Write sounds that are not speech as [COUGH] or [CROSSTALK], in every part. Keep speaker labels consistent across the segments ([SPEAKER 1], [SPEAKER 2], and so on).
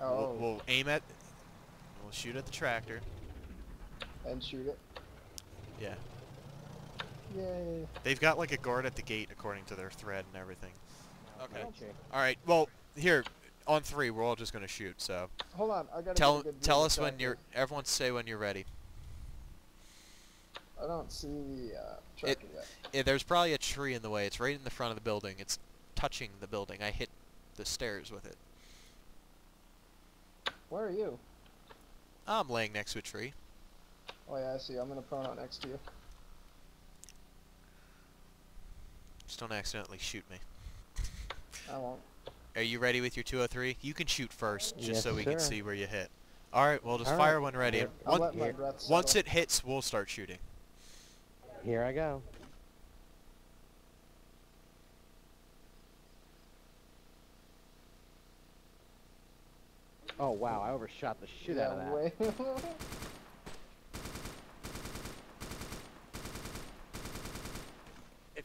[SPEAKER 1] Oh,
[SPEAKER 2] We'll, we'll aim at. We'll shoot at the tractor.
[SPEAKER 1] and shoot it.
[SPEAKER 2] Yeah.
[SPEAKER 1] Yay.
[SPEAKER 2] They've got like a guard at the gate according to their thread and everything. Okay.
[SPEAKER 3] Okay.
[SPEAKER 2] All right. Well, here on three, we're all just gonna shoot. So
[SPEAKER 1] Hold on, I gotta
[SPEAKER 2] tell
[SPEAKER 1] get a good
[SPEAKER 2] tell us
[SPEAKER 1] the
[SPEAKER 2] when you're. Everyone say when you're ready.
[SPEAKER 1] I don't see the uh, tractor yet.
[SPEAKER 2] Yeah, there's probably a tree in the way. It's right in the front of the building. It's touching the building. I hit the stairs with it.
[SPEAKER 1] Where are you?
[SPEAKER 2] I'm laying next to a tree.
[SPEAKER 1] Oh yeah, I see. I'm in a pronoun next to you.
[SPEAKER 2] Just don't accidentally shoot me.
[SPEAKER 1] I won't.
[SPEAKER 2] Are you ready with your 203? You can shoot first, just
[SPEAKER 3] Yes,
[SPEAKER 2] so we can see where you hit. All right. Well, just
[SPEAKER 3] All
[SPEAKER 2] fire
[SPEAKER 3] right.
[SPEAKER 2] when ready.
[SPEAKER 3] Here-
[SPEAKER 1] I'll
[SPEAKER 2] One-
[SPEAKER 1] let my
[SPEAKER 2] once it hits, we'll start shooting.
[SPEAKER 3] Here I go. Oh wow, I overshot the shit
[SPEAKER 1] yeah,
[SPEAKER 3] out of that.
[SPEAKER 1] way. [LAUGHS]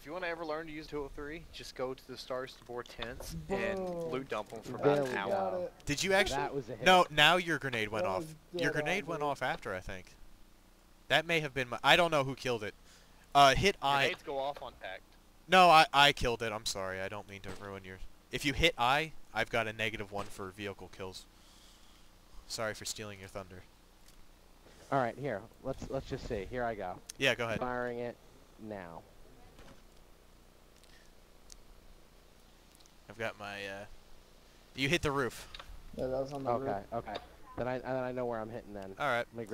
[SPEAKER 4] If you want to ever learn to use 203, just go to the Stary Sobor tents and loot dump them for about
[SPEAKER 3] we
[SPEAKER 4] an hour.
[SPEAKER 1] Got
[SPEAKER 3] go.
[SPEAKER 1] it.
[SPEAKER 2] Did you actually?
[SPEAKER 3] That was a hit.
[SPEAKER 2] No, now your grenade went
[SPEAKER 1] That
[SPEAKER 2] off. Your
[SPEAKER 1] dead on,
[SPEAKER 2] grenade went
[SPEAKER 1] dude.
[SPEAKER 2] off after, I think. That may have been my. I don't know who killed it. Uh, hit I.
[SPEAKER 4] Grenades go off on packed.
[SPEAKER 2] No, I I killed it. I'm sorry. I don't mean to ruin your. If you hit I, I've got a negative one for vehicle kills. Sorry for stealing your thunder.
[SPEAKER 3] All right, here. Let's let's just see. Here I go.
[SPEAKER 2] Yeah, go ahead.
[SPEAKER 3] Firing it now.
[SPEAKER 2] I've got my. Uh, you hit the roof.
[SPEAKER 1] Yeah, that was on the
[SPEAKER 3] Okay,
[SPEAKER 1] roof.
[SPEAKER 3] okay. Then I then I know where I'm hitting then.
[SPEAKER 2] All right.
[SPEAKER 3] Let me